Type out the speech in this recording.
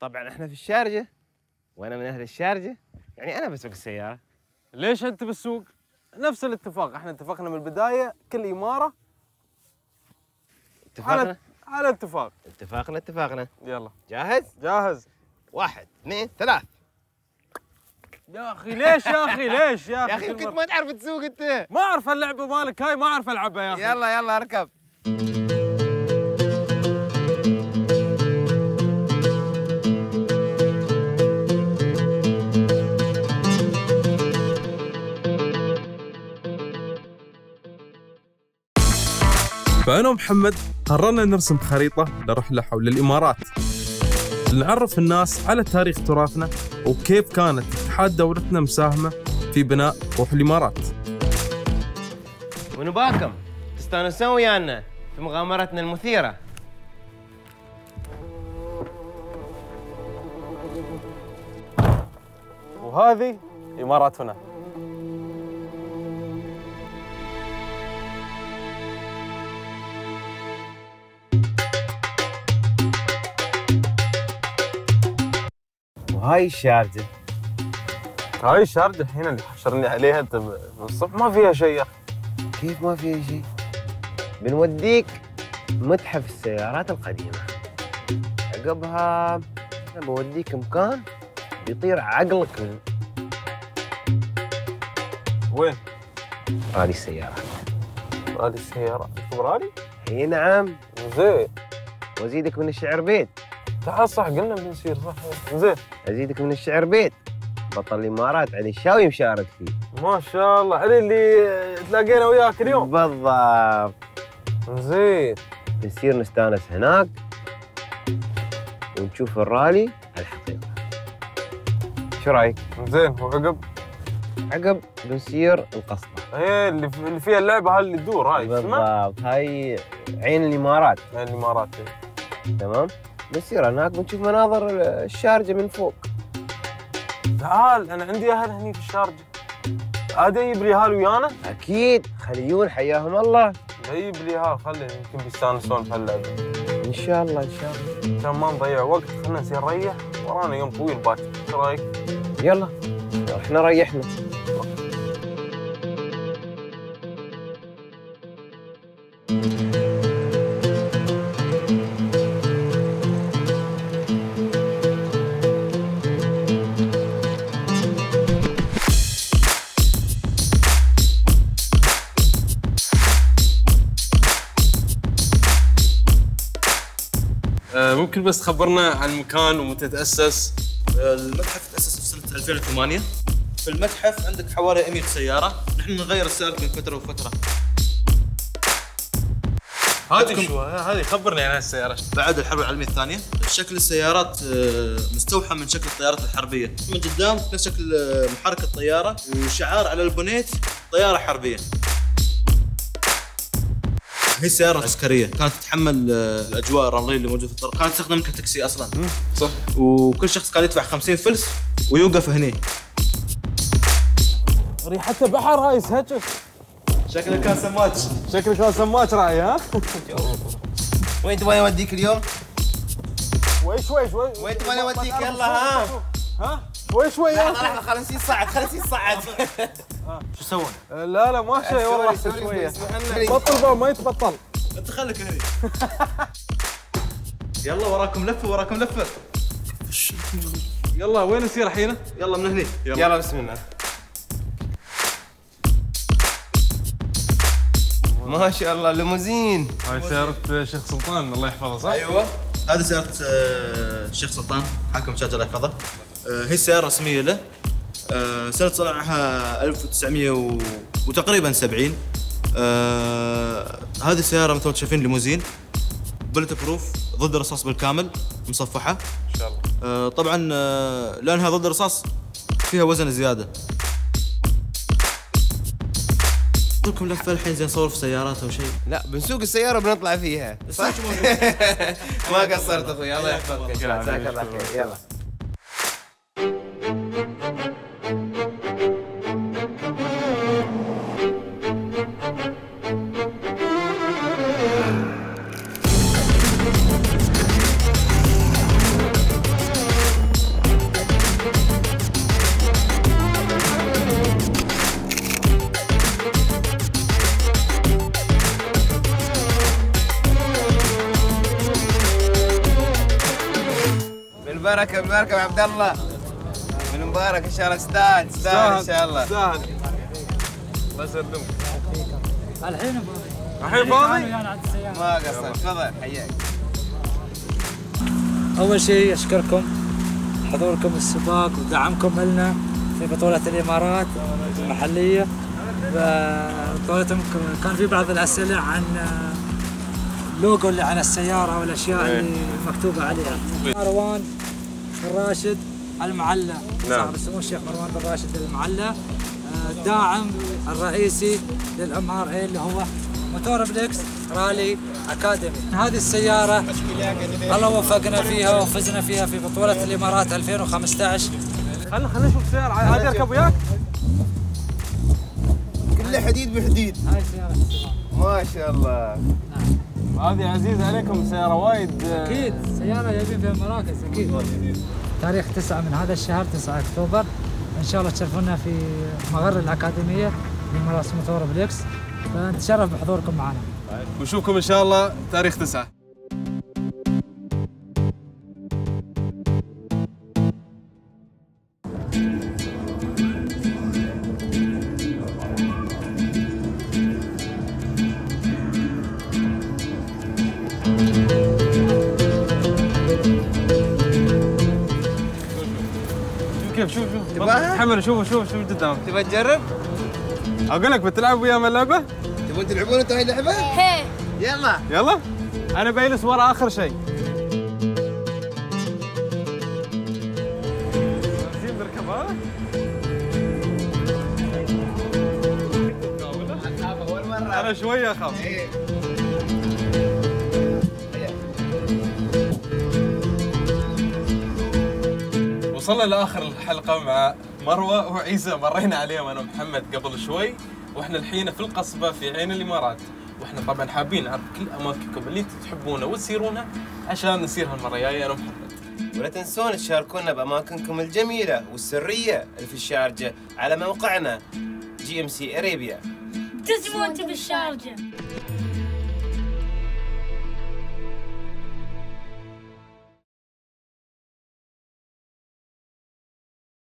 طبعا إحنا في الشارجة وأنا من أهل الشارجة. يعني أنا بسوق السيارة. ليش أنت بالسوق؟ نفس الاتفاق. إحنا اتفقنا من البداية كل إمارة اتفقنا؟ على على اتفاق. اتفقنا اتفقنا. يلا. جاهز؟ جاهز. واحد اثنين ثلاث. يا أخي ليش يا أخي؟ ليش يا أخي؟ يا أخي مرة- ما تعرف تسوق أنت. ما أعرف اللعبة مالك. هاي ما أعرف ألعبها يا أخي. يلا يلا أركب. فأنا ومحمد قررنا نرسم خريطة لرحلة حول الإمارات. لنعرف الناس على تاريخ تراثنا وكيف كانت اتحاد دولتنا مساهمة في بناء روح الإمارات. ونباكم تستانسون ويانا في مغامرتنا المثيرة. وهذه إماراتنا. وهاي الشارجه هاي الشارجه الحين اللي حشرني عليها انت بالصبح ما فيها شيء يا أخي. كيف ما فيها شيء بنوديك متحف السيارات القديمة. عقبها بوديك مكان بيطير عقلك من وين؟ رالي السيارات هذه السيارة. الكبراني؟ إي نعم. زين. وأزيدك من الشعر بيت. تعال صح قلنا بنسير صح. زين. أزيدك من الشعر بيت. بطل الإمارات علي الشاوي مشارك فيه. ما شاء الله. علي اللي تلاقينا وياك اليوم. بالضبط. زين. نسير نستانس هناك ونشوف الرالي الحقيقة. شو رأيك؟ زين. وعقب؟ عقب بنسير القصبه هي اللي في- اللي فيها اللعبة هاي اللي تدور هاي بالضبط. هاي عين الإمارات. هاي الإمارات تمام؟ بنسير هناك بنشوف مناظر الشارجة من فوق. تعال أنا عندي أهل هني في الشارجة. عاد يجيب لي هال ويانا؟ أكيد. خليون حياهم الله. جيب لي هال خلي يمكن بيستانسون بهاللعبه إن شاء الله إن شاء الله. عشان ما نضيع وقت خلينا نسير نريح. ورانا يوم طويل باكر إيش رأيك؟ يلا إحنا ريحنا. ممكن بس تخبرنا عن المكان ومتى تأسس المتحف تأسس في سنة 2008 في المتحف عندك حوالي 100 سيارة. نحن نغير السيارات من فترة وفترة. هذه شو هذه خبرني عن هالسيارة. بعد الحرب العالمية الثانية. شكل السيارات آه، مستوحى من شكل الطيارات الحربية. من قدام نفس شكل آه، محرك الطيارة. وشعار على البونيت طيارة حربية. هي سيارة عسكرية كانت تتحمل آه، الأجواء الرملية اللي موجودة في الطرق كانت تستخدم كتاكسي أصلا صح وكل شخص كان يدفع 50 فلس ويوقف هني ريحتها بحر هاي سهجس شكله كان سماج شكلك كان سماك راعي ها؟ وين تبغى اوديك اليوم؟ شوي شوي شوي وين تبغى اوديك يلا ها؟ ها؟ شوي شوي يا لحظه لحظه خلينا نسير صعد خلينا نسير صعد شو سوون؟ لا لا ما شيء والله شوية. بطل ما يتبطل. انت خليك هني. يلا وراكم لفة وراكم لفة. يلا وين نسير الحين؟ يلا من هني. يلا. بسم الله. ما شاء الله ليموزين هاي سيارة شيخ سلطان الله يحفظه صح؟ أيوه. هذه سيارة آه، الشيخ سلطان حاكم الله يحفظه آه، هي السيارة الرسميه له. آه، سنة صنعها 1900 و... وتقريبا 70 آه، هذه السيارة مثل ما شايفين ليموزين. بلت بروف ضد الرصاص بالكامل مصفحة. إن شاء الله. آه، طبعا آه، لأنها ضد الرصاص فيها وزن زيادة. لكم لفه الحين زين نصور في سيارات أو شيء. لا بنسوق السيارة بنطلع فيها. صح ما قصرت أخوي الله يحفظك. جزاك الله خير. يلا. بالبركه يا عبد الله. من مبارك إن شاء الله. تستاهل تستاهل إن شاء الله. سهل الله يسلمك الحين الحين فاضي؟ ما قصرت. تفضل حياك أول شيء أشكركم حضوركم السباق ودعمكم لنا في بطولة الإمارات المحلية. بطولتهم كان في بعض الأسئلة عن اللوجو اللي عن السيارة والأشياء اللي مكتوبة عليها. مروان بن راشد المعلى نعم. صاحب السمو الشيخ مروان بن راشد المعلى آه، الداعم الرئيسي لل MRA اللي هو Motorplex Rally Academy. هذه السيارة الله وفقنا فيها وفزنا فيها في بطولة الامارات 2015 خلنا خلنا نشوف السيارة عادي اركب وياك؟ كله حديد بحديد. هاي سياره السباق. ما شاء الله. هذه عزيزه عليكم سيارة وايد آه، أكيد سيارة جايبين فيها مراكز أكيد. تاريخ 9 من هذا الشهر 9 أكتوبر. إن شاء الله تشرفونا في مقر الأكاديمية بمراسم Motorplex. فنتشرف بحضوركم معنا. ونشوفكم إن شاء الله تاريخ 9 شوف شوف. تباها؟ محمد شوف شوف شوف قدامك. تبغى تجرب؟ أقول لك بتلعب ويانا اللعبة؟ تبغون تلعبون أنتوا هاي اللعبة؟ هي. يلا. يلا. أنا بجلس ورا آخر شيء. أنا شوية أخاف. وصلنا لآخر الحلقة مع مروة وعيسى. مرينا عليهم أنا ومحمد قبل شوي وإحنا الحين في القصبة في عين الإمارات. وإحنا طبعا حابين نعرف كل أماكنكم اللي أنتم تحبونها وتسيرونها عشان نسير هالمره الجاية أنا ومحمد. ولا تنسون تشاركونا بأماكنكم الجميلة والسرية اللي في الشارجة على موقعنا GMC Arabia تسمو انت بالشارجة.